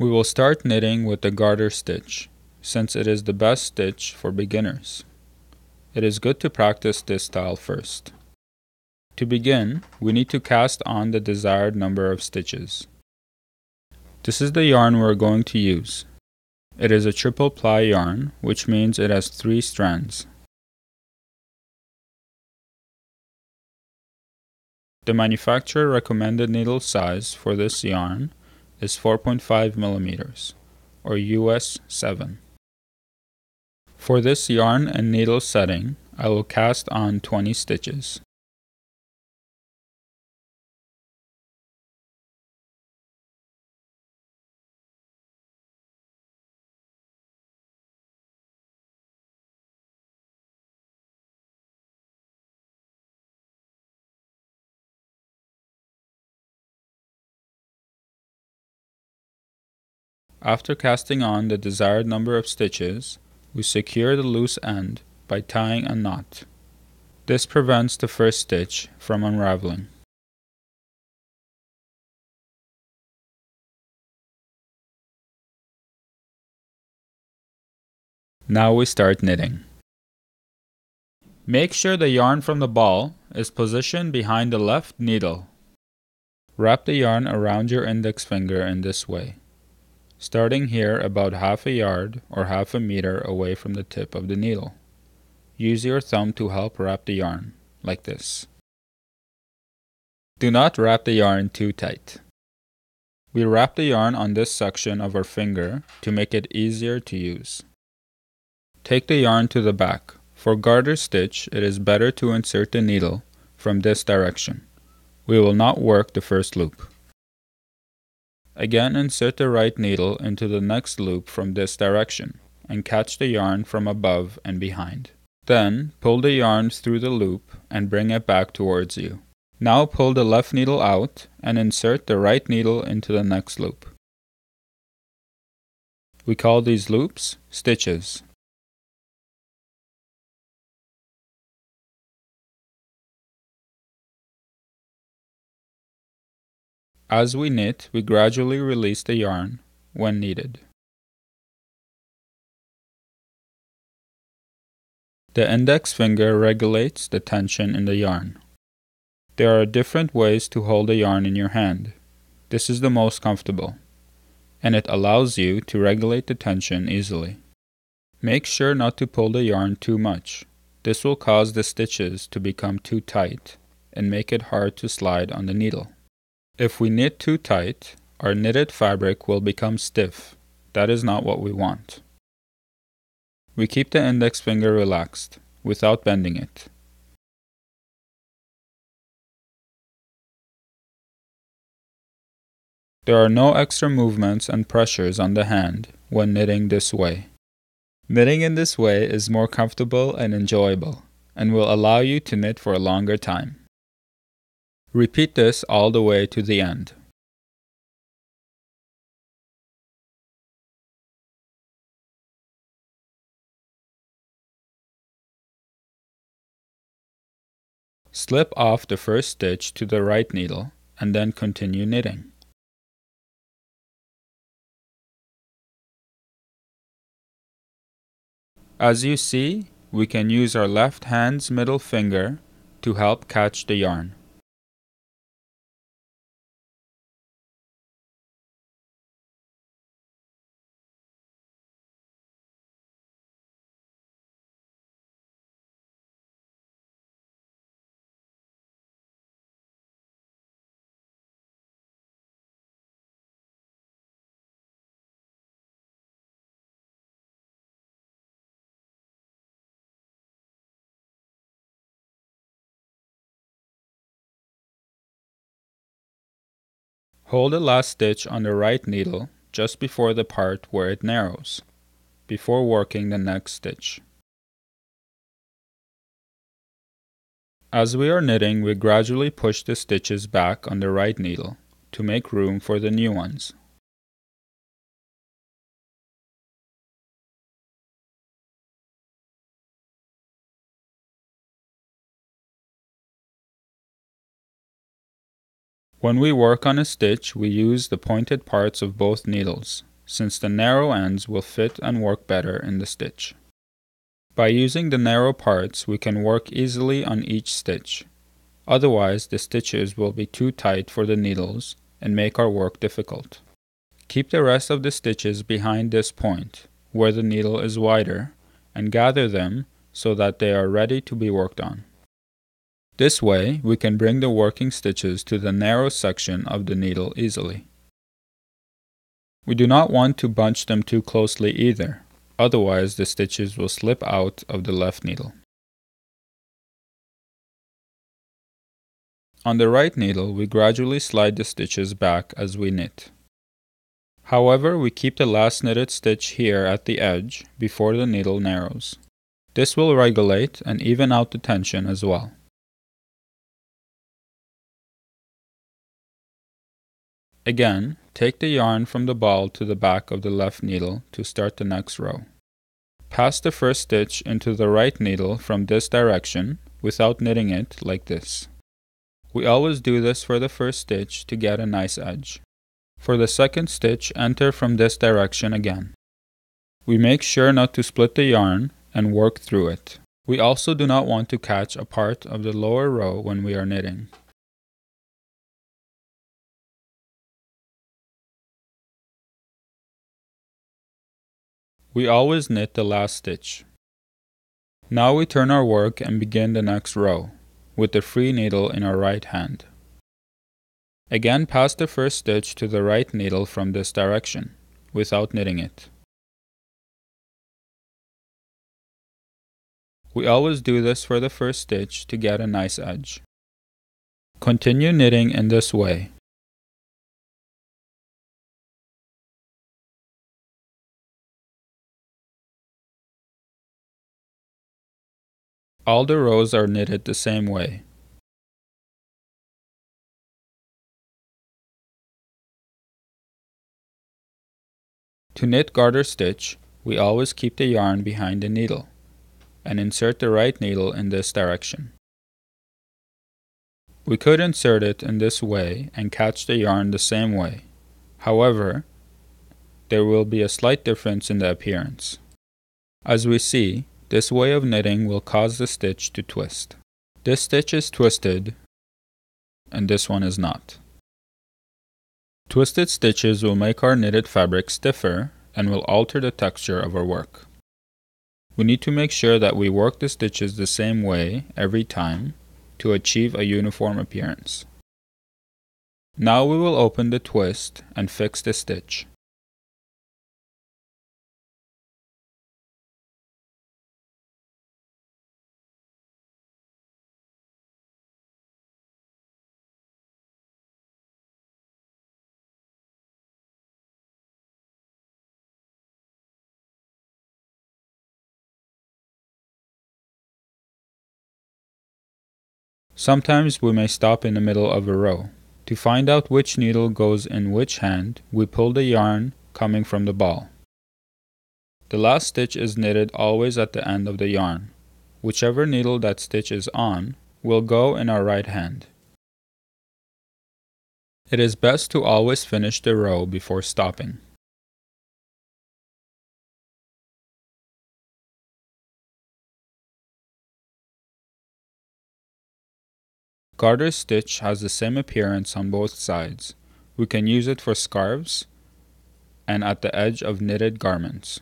We will start knitting with the garter stitch, since it is the best stitch for beginners. It is good to practice this style first. To begin, we need to cast on the desired number of stitches. This is the yarn we're going to use. It is a triple ply yarn, which means it has three strands. The manufacturer recommended needle size for this yarn is 4.5 millimeters, or US 7. For this yarn and needle setting, I will cast on 20 stitches. After casting on the desired number of stitches, we secure the loose end by tying a knot. This prevents the first stitch from unraveling. Now we start knitting. Make sure the yarn from the ball is positioned behind the left needle. Wrap the yarn around your index finger in this way starting here about half a yard or half a meter away from the tip of the needle. Use your thumb to help wrap the yarn, like this. Do not wrap the yarn too tight. We wrap the yarn on this section of our finger to make it easier to use. Take the yarn to the back. For garter stitch, it is better to insert the needle from this direction. We will not work the first loop. Again insert the right needle into the next loop from this direction and catch the yarn from above and behind. Then pull the yarn through the loop and bring it back towards you. Now pull the left needle out and insert the right needle into the next loop. We call these loops stitches. As we knit, we gradually release the yarn when needed. The index finger regulates the tension in the yarn. There are different ways to hold the yarn in your hand. This is the most comfortable, and it allows you to regulate the tension easily. Make sure not to pull the yarn too much. This will cause the stitches to become too tight and make it hard to slide on the needle. If we knit too tight, our knitted fabric will become stiff. That is not what we want. We keep the index finger relaxed, without bending it. There are no extra movements and pressures on the hand when knitting this way. Knitting in this way is more comfortable and enjoyable, and will allow you to knit for a longer time. Repeat this all the way to the end. Slip off the first stitch to the right needle and then continue knitting. As you see, we can use our left hand's middle finger to help catch the yarn. Hold the last stitch on the right needle just before the part where it narrows, before working the next stitch. As we are knitting, we gradually push the stitches back on the right needle to make room for the new ones. When we work on a stitch, we use the pointed parts of both needles since the narrow ends will fit and work better in the stitch. By using the narrow parts, we can work easily on each stitch. Otherwise, the stitches will be too tight for the needles and make our work difficult. Keep the rest of the stitches behind this point, where the needle is wider, and gather them so that they are ready to be worked on. This way, we can bring the working stitches to the narrow section of the needle easily. We do not want to bunch them too closely either, otherwise the stitches will slip out of the left needle. On the right needle, we gradually slide the stitches back as we knit. However, we keep the last knitted stitch here at the edge before the needle narrows. This will regulate and even out the tension as well. Again, take the yarn from the ball to the back of the left needle to start the next row. Pass the first stitch into the right needle from this direction without knitting it like this. We always do this for the first stitch to get a nice edge. For the second stitch, enter from this direction again. We make sure not to split the yarn and work through it. We also do not want to catch a part of the lower row when we are knitting. We always knit the last stitch. Now we turn our work and begin the next row with the free needle in our right hand. Again pass the first stitch to the right needle from this direction, without knitting it. We always do this for the first stitch to get a nice edge. Continue knitting in this way. All the rows are knitted the same way. To knit garter stitch, we always keep the yarn behind the needle and insert the right needle in this direction. We could insert it in this way and catch the yarn the same way. However, there will be a slight difference in the appearance. As we see, this way of knitting will cause the stitch to twist. This stitch is twisted and this one is not. Twisted stitches will make our knitted fabric stiffer and will alter the texture of our work. We need to make sure that we work the stitches the same way every time to achieve a uniform appearance. Now we will open the twist and fix the stitch. Sometimes we may stop in the middle of a row. To find out which needle goes in which hand, we pull the yarn coming from the ball. The last stitch is knitted always at the end of the yarn. Whichever needle that stitch is on will go in our right hand. It is best to always finish the row before stopping. Garter stitch has the same appearance on both sides. We can use it for scarves and at the edge of knitted garments.